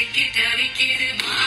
Get out, get out.